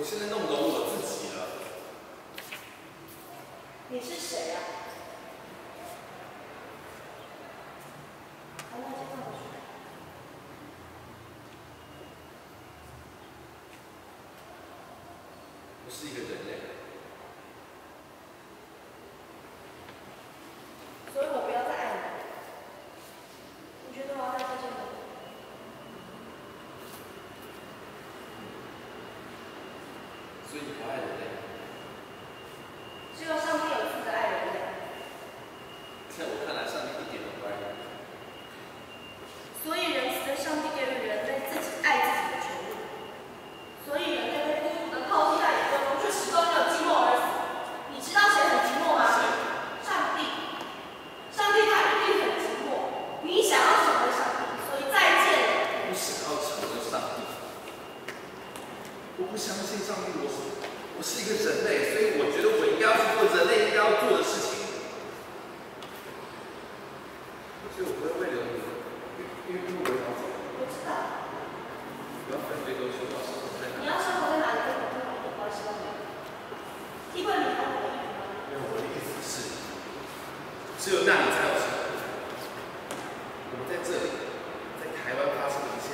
我现在弄懂我自己了。你是谁呀？我是一个。只有那里才有生活我们在这里在台湾发生了一些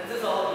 可能这时候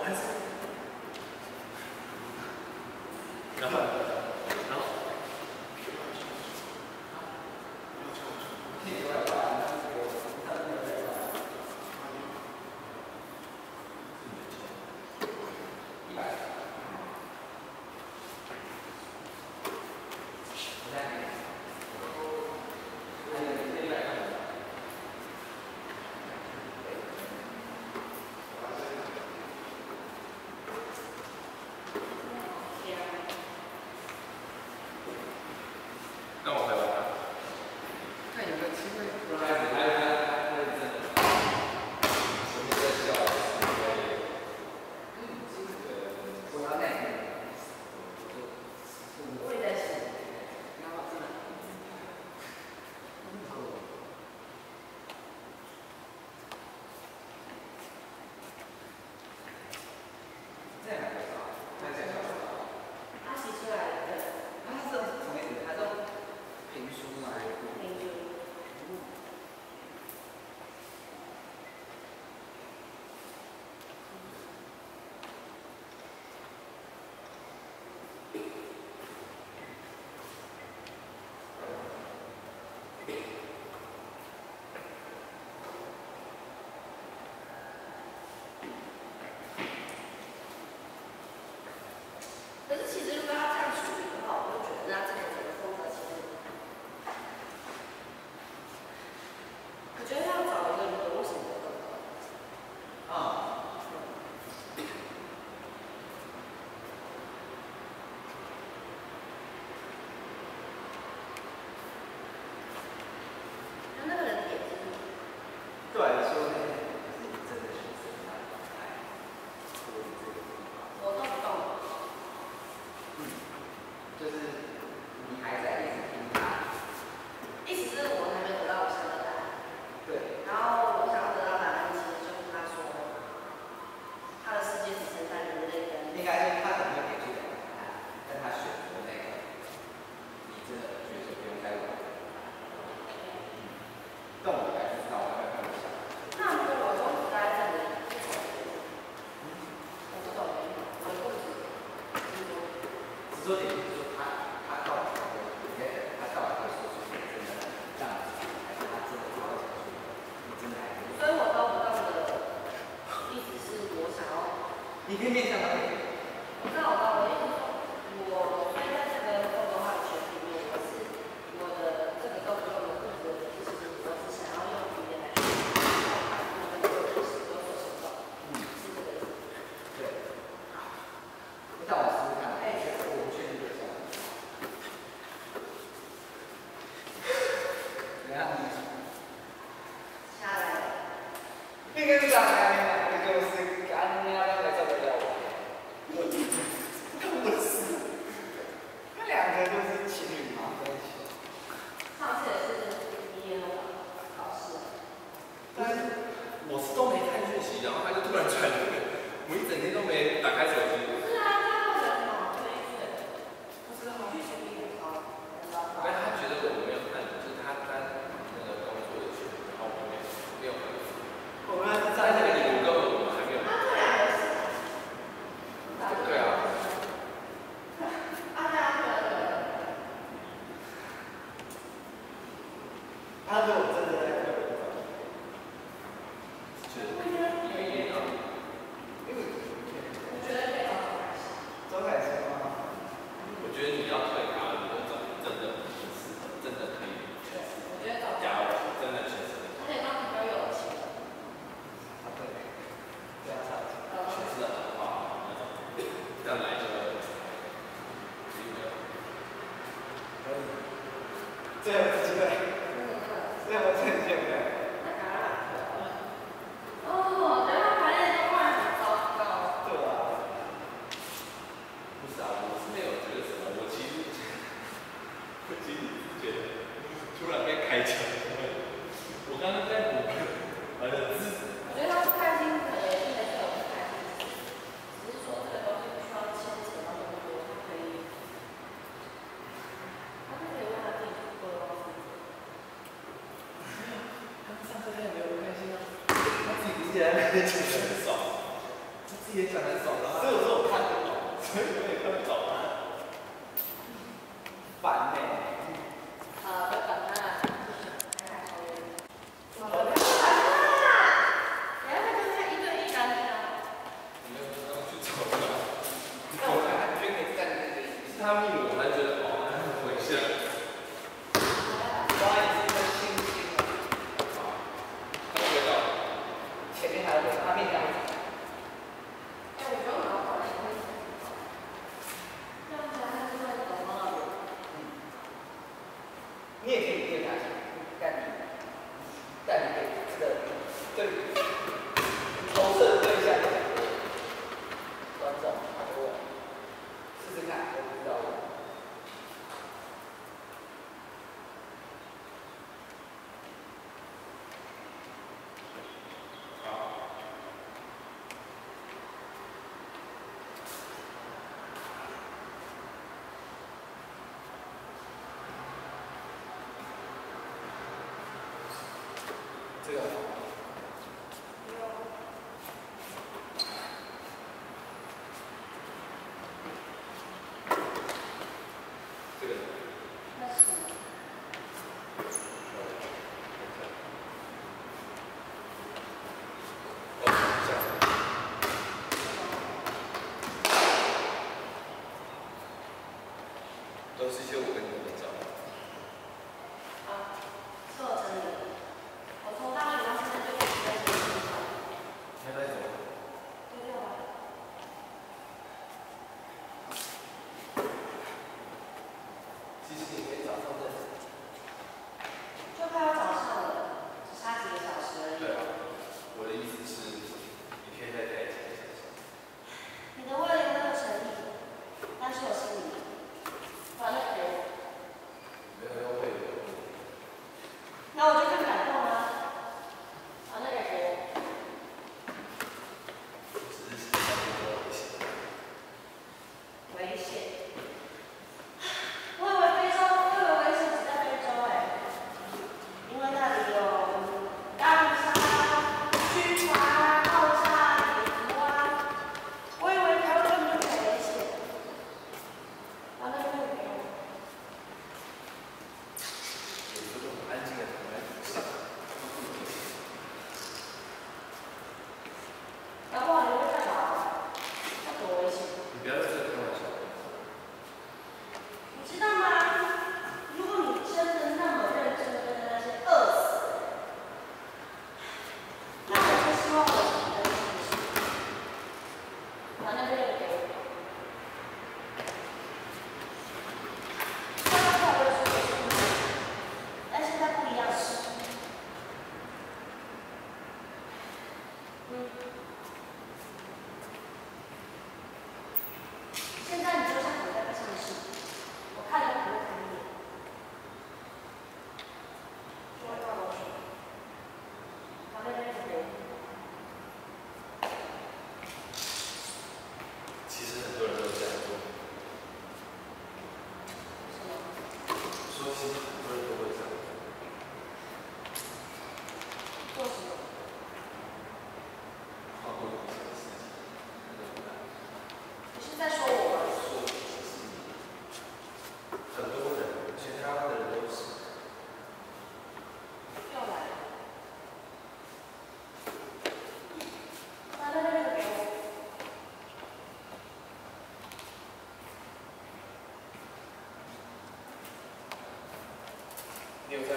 Let's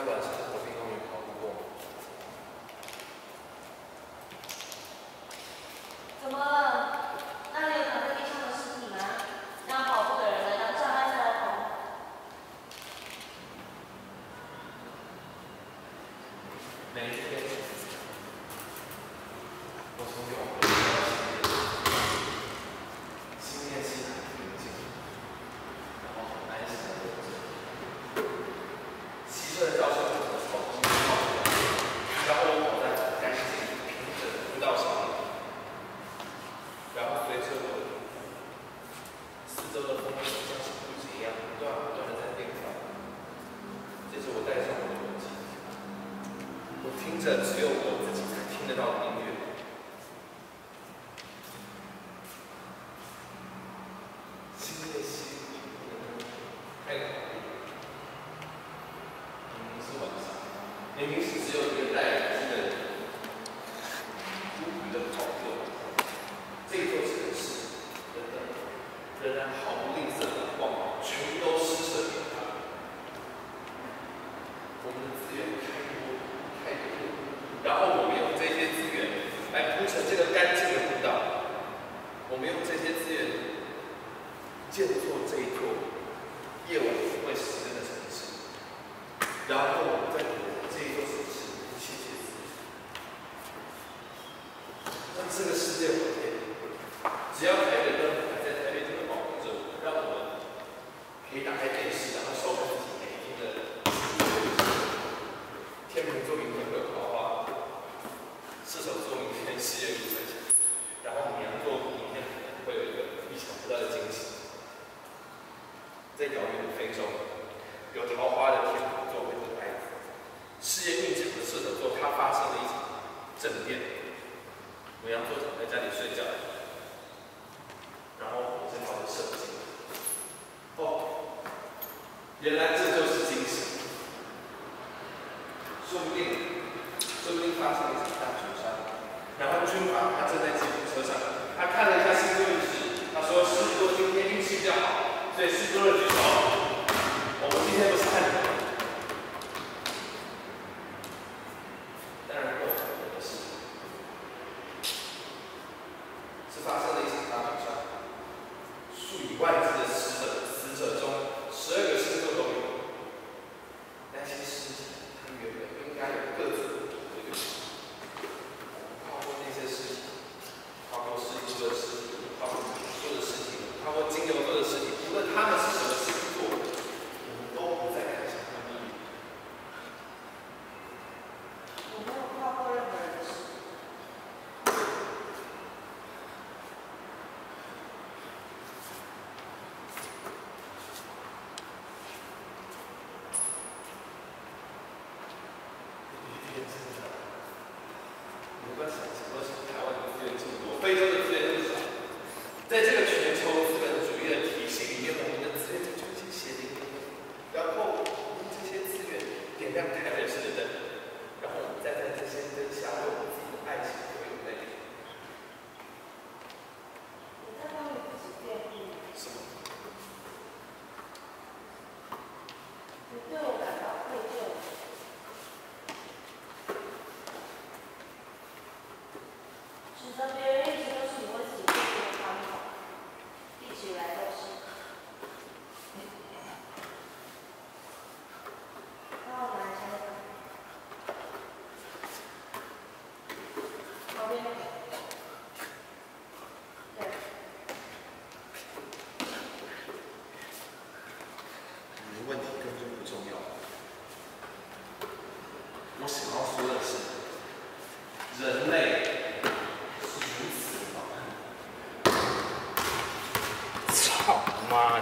request. 我经由做的事情，无论他们是什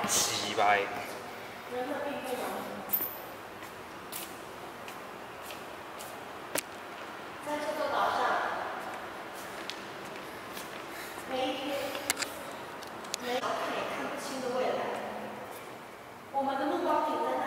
七，慈悲。在这座岛上。每一天。没有看也看不清的未来。我们的目光停在。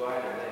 glad